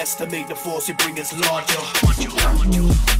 underestimate the force it brings, larger.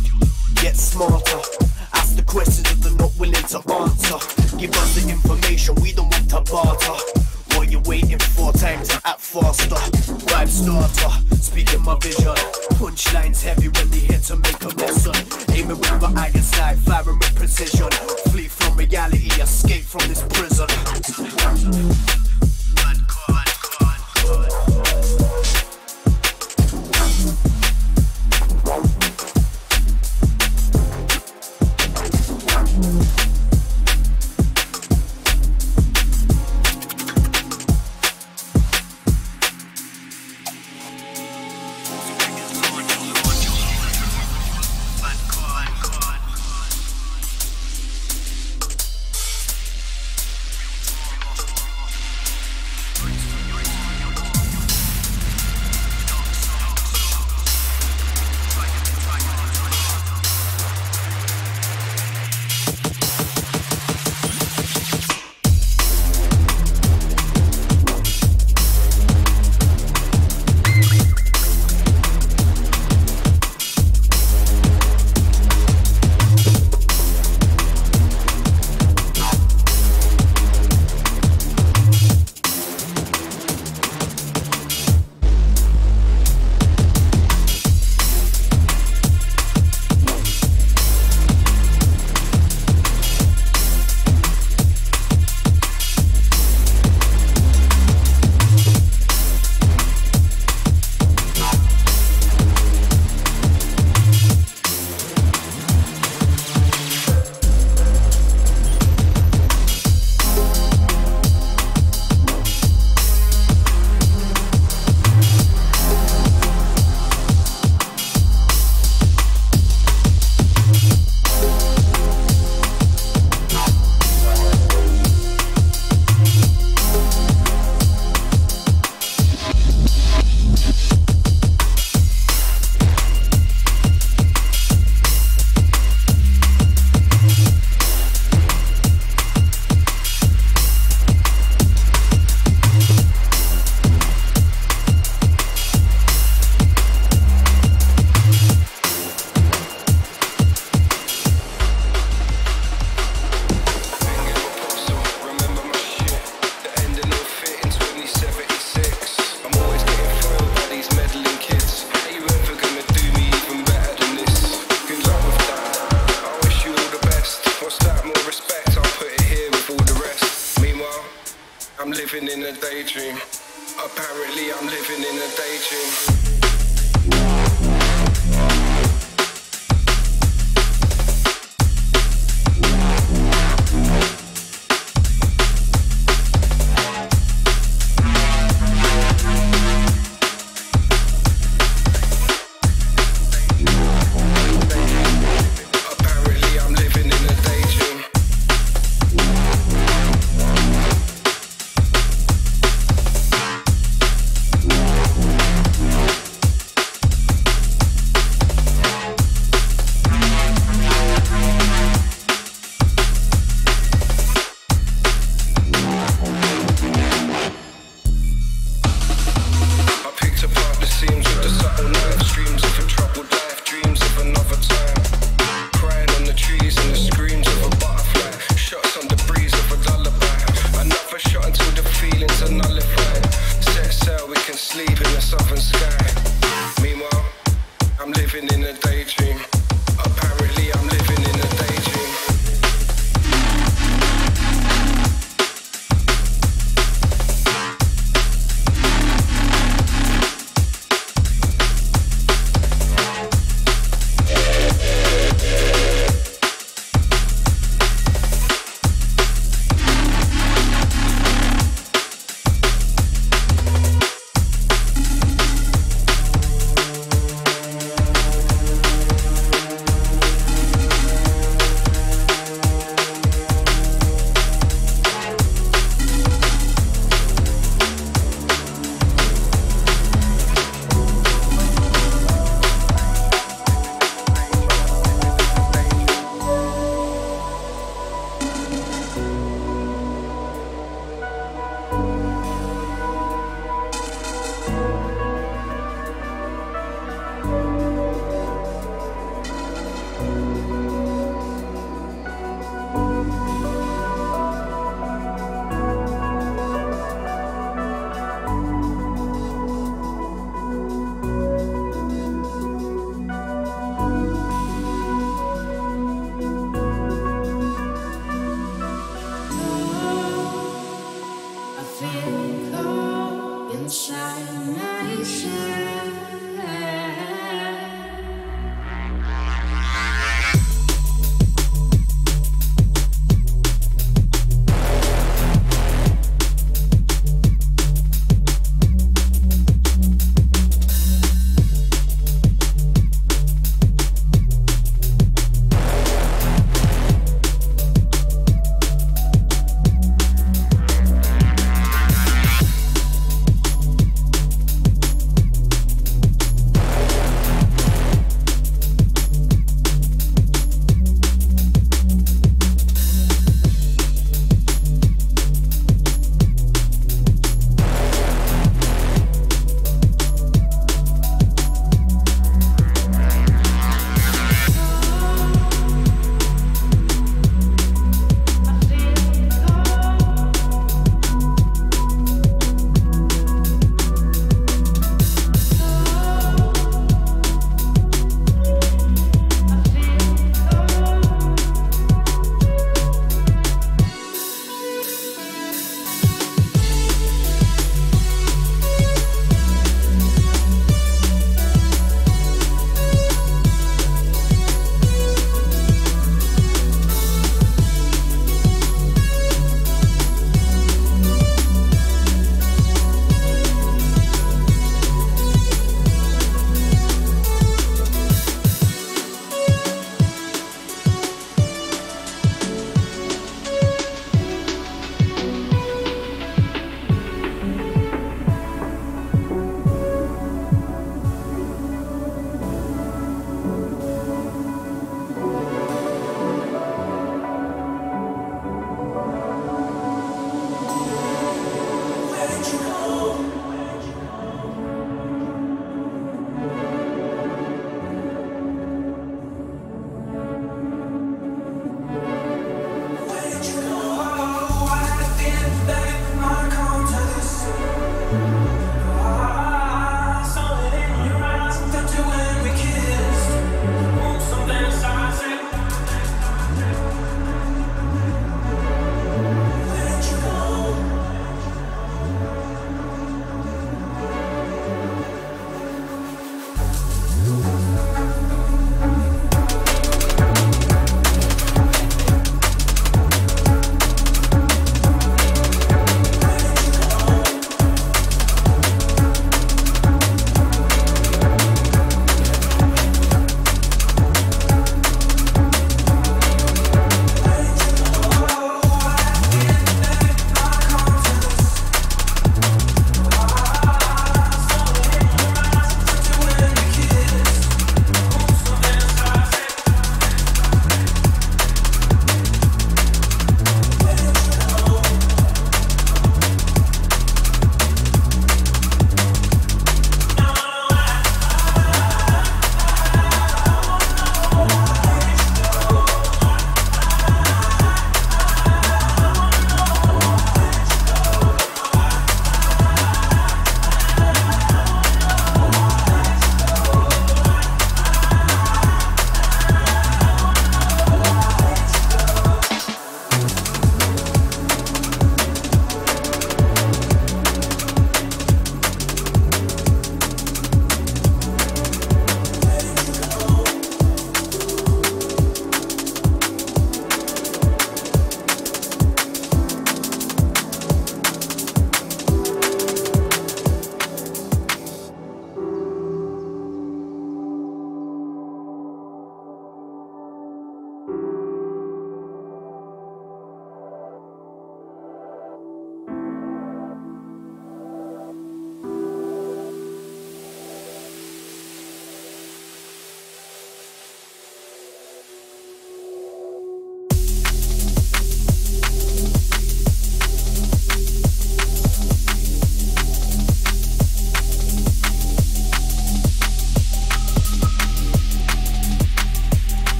Apparently, I'm living in a daydream.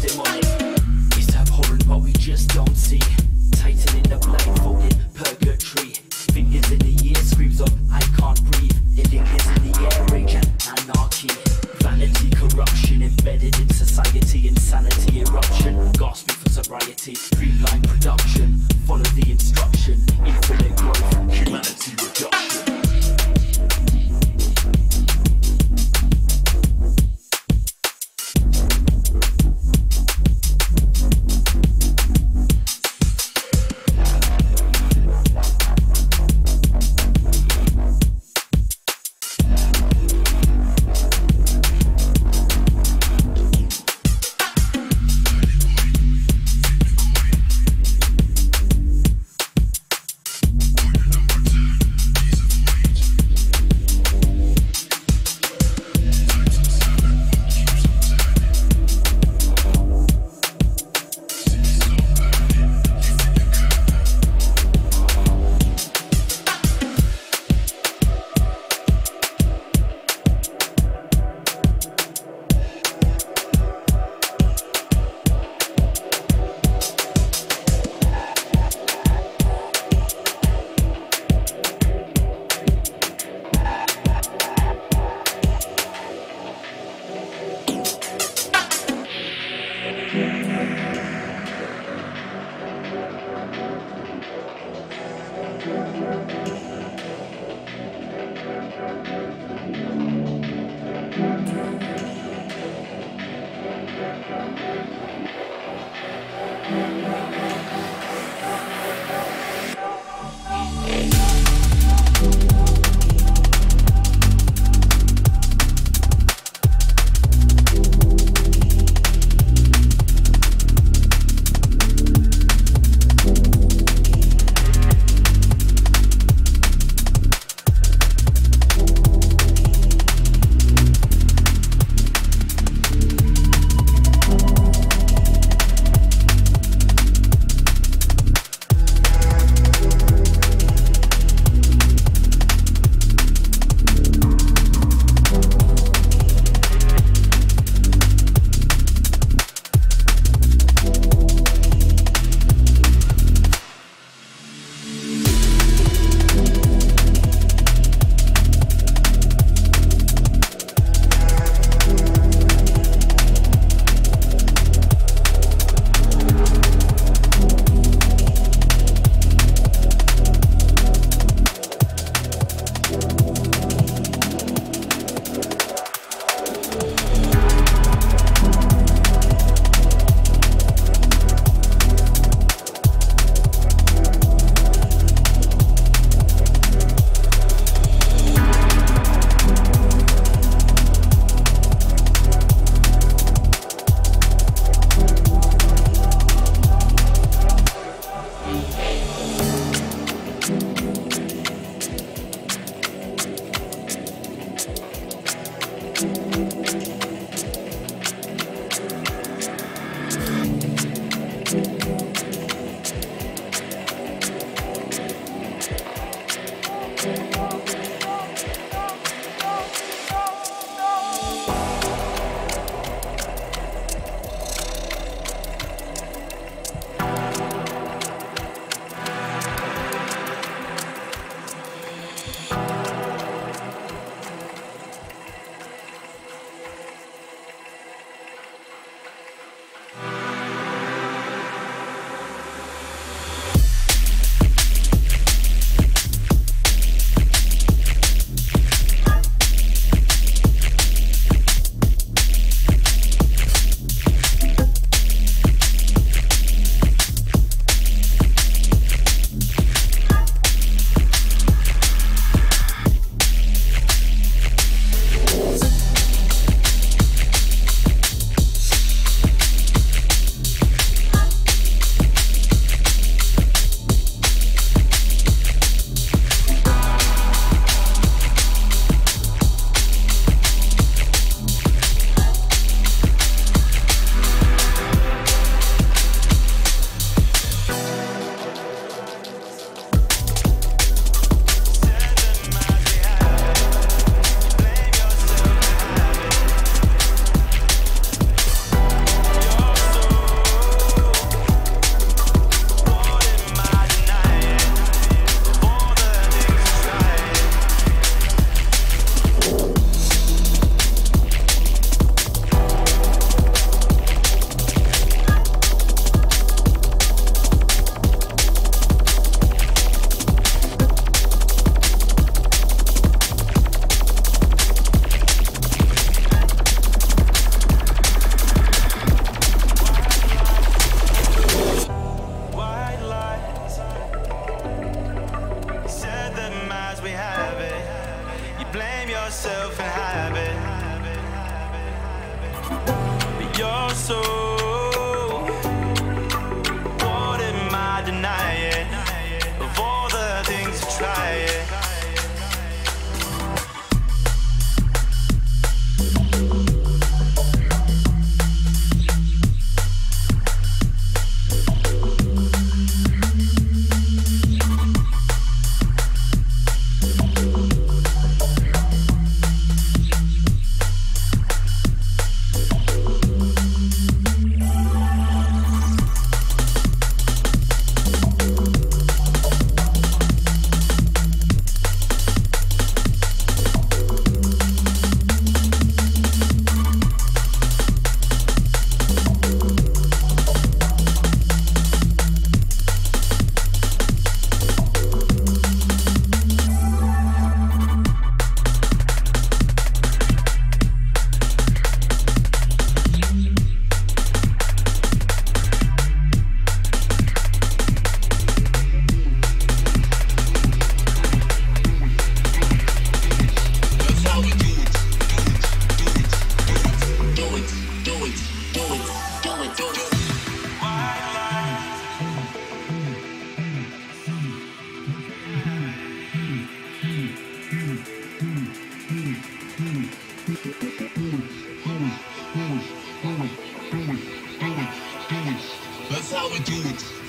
testimony. It's abhorrent, but we just don't.